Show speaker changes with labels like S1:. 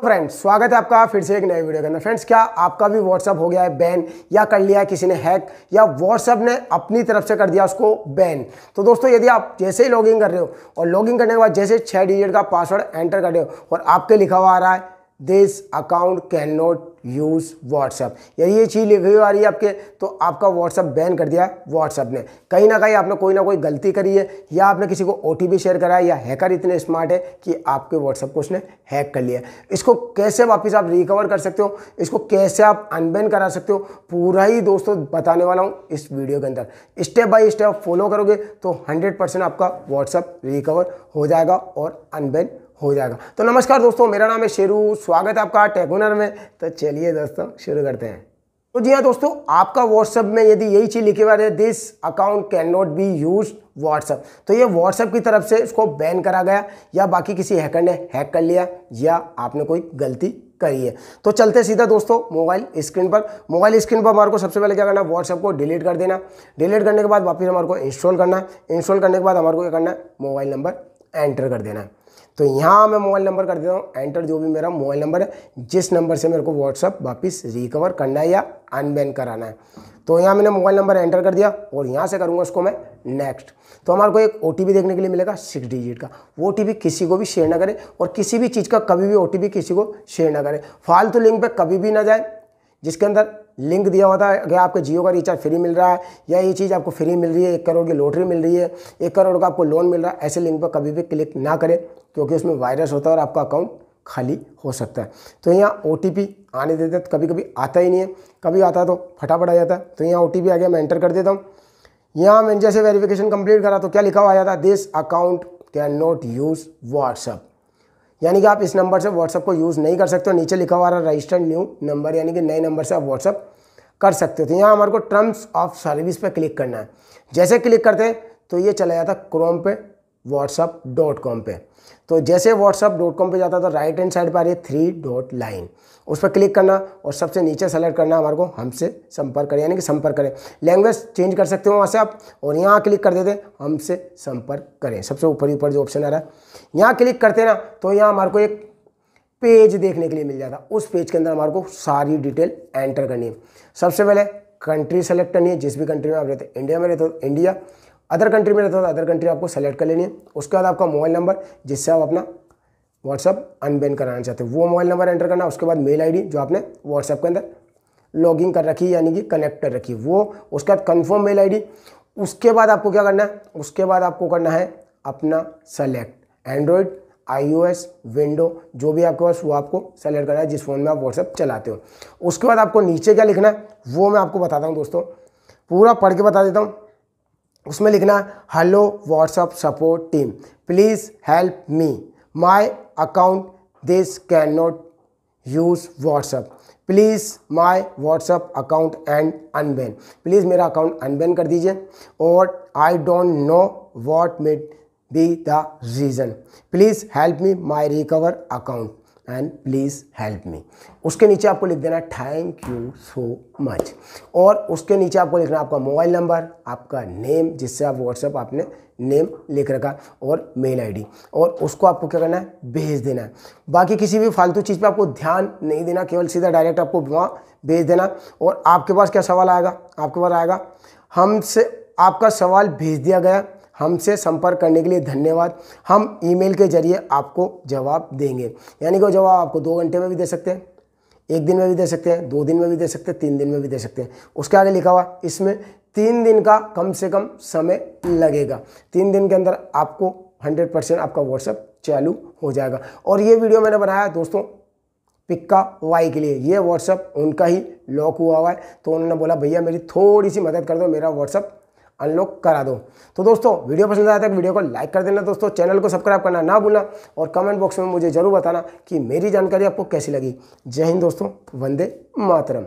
S1: Friends स्वागत है आपका फिर से एक नए वीडियो के अंदर। फ्रेंड्स क्या आपका भी व्हाट्सअप हो गया है बैन या कर लिया है किसी ने हैक या व्हाट्सअप ने अपनी तरफ़ से कर दिया उसको बैन तो दोस्तों, यदि आप जैसे ही लॉगिन कर रहे हो और लॉगिन करने के बाद जैसे छः डिजिट का पासवर्ड एंटर कर रहे हो और आपके लिखा हुआ आ रहा है this account can not use WhatsApp यदि ये चीज़ लिखी हुई आ रही है आपके तो आपका व्हाट्सअप बैन कर दिया है व्हाट्सअप ने। कहीं ना कहीं आपने कोई ना कोई गलती करी है, या आपने किसी को ओ शेयर करा है, या हैकर इतने स्मार्ट है कि आपके व्हाट्सअप को उसने हैक कर लिया इसको कैसे वापस आप रिकवर कर सकते हो? इसको कैसे आप अनबैन करा सकते हो? पूरा ही दोस्तों बताने वाला हूँ इस वीडियो के अंदर। स्टेप बाय स्टेप फॉलो करोगे तो हंड्रेड आपका व्हाट्सअप रिकवर हो जाएगा और अनबैन हो जाएगा। तो नमस्कार दोस्तों, मेरा नाम है शेरू, स्वागत है आपका टेकुनर में। तो चलिए दोस्तों, शुरू करते हैं। तो जी हाँ दोस्तों, आपका व्हाट्सअप में यदि यही चीज़ लिखी हुआ है this account can not be use WhatsApp तो ये व्हाट्सअप की तरफ़ से इसको बैन करा गया, या बाकी किसी हैकर ने हैक कर लिया, या आपने कोई गलती करी है। तो चलते सीधा दोस्तों मोबाइल स्क्रीन पर। मोबाइल स्क्रीन पर हमारे को सबसे पहले क्या करना है व्हाट्सअप को डिलीट कर देना। डिलीट करने के बाद वापस हमारे को इंस्टॉल करना। है इंस्टॉल करने के बाद हमारे को क्या करना है मोबाइल नंबर एंटर कर देना है। तो यहाँ मैं मोबाइल नंबर कर देता हूँ। एंटर जो भी मेरा मोबाइल नंबर है, जिस नंबर से मेरे को व्हाट्सअप वापस रिकवर करना है या अनबैन कराना है। तो यहाँ मैंने मोबाइल नंबर एंटर कर दिया और यहाँ से करूँगा उसको मैं नेक्स्ट तो हमारे को एक ओ देखने के लिए मिलेगा सिक्स डिजिट का। वो किसी को भी शेयर ना करें और किसी भी चीज़ का कभी भी ओटीपी किसी को शेयर ना करें। फालतू लिंक पर कभी भी ना जाए, जिसके अंदर लिंक दिया हुआ था, अगर आपके जियो का रिचार्ज फ्री मिल रहा है, या ये चीज़ आपको फ्री मिल रही है, एक करोड़ की लॉटरी मिल रही है, एक करोड़ का आपको लोन मिल रहा है, ऐसे लिंक पर कभी भी क्लिक ना करें, क्योंकि उसमें वायरस होता है और आपका अकाउंट खाली हो सकता है। तो यहाँ OTP आने देते तो कभी कभी आता ही नहीं है। कभी आता तो फटाफट आ जाता है। तो यहाँ ओ आ गया, मैं एंटर कर देता हूँ। यहाँ मैंने जैसे वेरिफिकेशन कंप्लीट करा तो क्या लिखा हुआ आ जाता this account can not use WhatsApp यानी कि आप इस नंबर से व्हाट्सअप को यूज़ नहीं कर सकते हो। नीचे लिखा हुआ रजिस्टर्ड न्यू नंबर यानी कि नए नंबर से आप व्हाट्सअप कर सकते हो। तो यहाँ हमारे को टर्म्स ऑफ़ सर्विस पे क्लिक करना है। जैसे क्लिक करते हैं तो ये चला जाता क्रोम पे। व्हाट्सअप डॉट कॉम पर तो जैसे व्हाट्सअप डॉट कॉम पर जाता तो राइट हैंड साइड पर आ रही है थ्री डॉट लाइन उस पर क्लिक करना और सबसे नीचे सेलेक्ट करना हमारे को हमसे संपर्क करें, यानी कि संपर्क करें। लैंग्वेज चेंज कर सकते हो वहाँ से आप और यहाँ क्लिक कर देते हमसे संपर्क करें। सबसे ऊपर ही ऊपर जो ऑप्शन आ रहा है, यहाँ क्लिक करते ना तो यहाँ हमारे को एक पेज देखने के लिए मिल जाता उस पेज के अंदर हमारे को सारी डिटेल एंटर करनी है। सबसे पहले कंट्री सेलेक्ट करनी है, जिस भी कंट्री में आप रहते इंडिया में रहते हो इंडिया अदर कंट्री में रहता हो तो अदर कंट्री आपको सेलेक्ट कर लेनी है। उसके बाद आपका मोबाइल नंबर, जिससे आप अपना व्हाट्सअप अनबैन कराना चाहते हो। वो मोबाइल नंबर एंटर करना, उसके बाद मेल आईडी जो आपने व्हाट्सअप के अंदर लॉगिन कर रखी यानी कि कनेक्ट कर रखी वो, उसके बाद कन्फर्म मेल आईडी उसके बाद आपको क्या करना है? उसके बाद आपको करना है अपना सेलेक्ट एंड्रॉयड आईओएस विंडो जो भी आपके पास वो आपको सेलेक्ट करना है, जिस फ़ोन में आप व्हाट्सअप चलाते हो। उसके बाद आपको नीचे क्या लिखना है? वो मैं आपको बताता हूँ दोस्तों। पूरा पढ़ के बता देता हूँ। उसमें लिखना hello WhatsApp support team please help me my account this can not use WhatsApp please my WhatsApp account and unban please मेरा अकाउंट अनबैन कर दीजिए, और I don't know what made be the reason please help me my recover account and please help me उसके नीचे आपको लिख देना thank you so much और उसके नीचे आपको लिखना आपका मोबाइल नंबर आपका नेम जिससे आप व्हाट्सएप आपने नेम लिख रखा और मेल आईडी और उसको आपको क्या करना है? भेज देना है। बाकी किसी भी फालतू चीज़ पे आपको ध्यान नहीं देना, केवल सीधा डायरेक्ट आपको वहाँ भेज देना। और आपके पास क्या सवाल आएगा? आपके पास आएगा, हमसे आपका सवाल भेज दिया गया। हमसे संपर्क करने के लिए धन्यवाद। हम ईमेल के ज़रिए आपको जवाब देंगे। यानी कि वो जवाब आपको दो घंटे में भी दे सकते हैं, एक दिन में भी दे सकते हैं, दो दिन में भी दे सकते हैं, तीन दिन में भी दे सकते हैं। उसके आगे लिखा हुआ, इसमें तीन दिन का कम से कम समय लगेगा। तीन दिन के अंदर आपको हंड्रेड परसेंट आपका व्हाट्सअप चालू हो जाएगा। और ये वीडियो मैंने बनाया दोस्तों पिक्का वाई के लिए। ये व्हाट्सअप उनका ही लॉक हुआ हुआ है। तो उन्होंने बोला, भैया मेरी थोड़ी सी मदद कर दो, मेरा व्हाट्सअप अनलॉक करा दो। तो दोस्तों, वीडियो पसंद आया तो वीडियो को लाइक कर देना दोस्तों, चैनल को सब्सक्राइब करना ना भूलना और कमेंट बॉक्स में मुझे ज़रूर बताना कि मेरी जानकारी आपको कैसी लगी। जय हिंद दोस्तों, वंदे मातरम।